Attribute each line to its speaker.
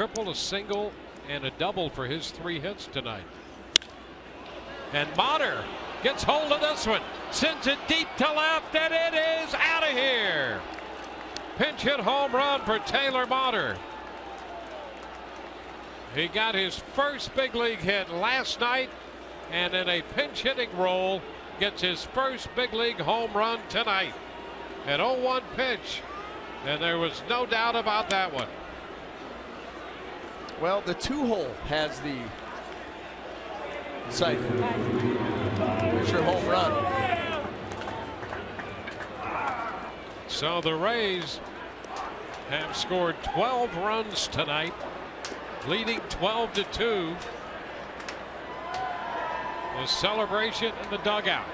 Speaker 1: triple, a single, and a double for his three hits tonight. And Motter gets hold of this one, sends it deep to left, and it is out of here. Pinch hit home run for Taylor Motter. He got his first big league hit last night, and in a pinch hitting role, gets his first big league home run tonight. An 0 1 pitch, and there was no doubt about that one.
Speaker 2: Well, the two hole has the site. There's your home run.
Speaker 1: So the Rays have scored 12 runs tonight, leading 12 to 2. The celebration in the dugout.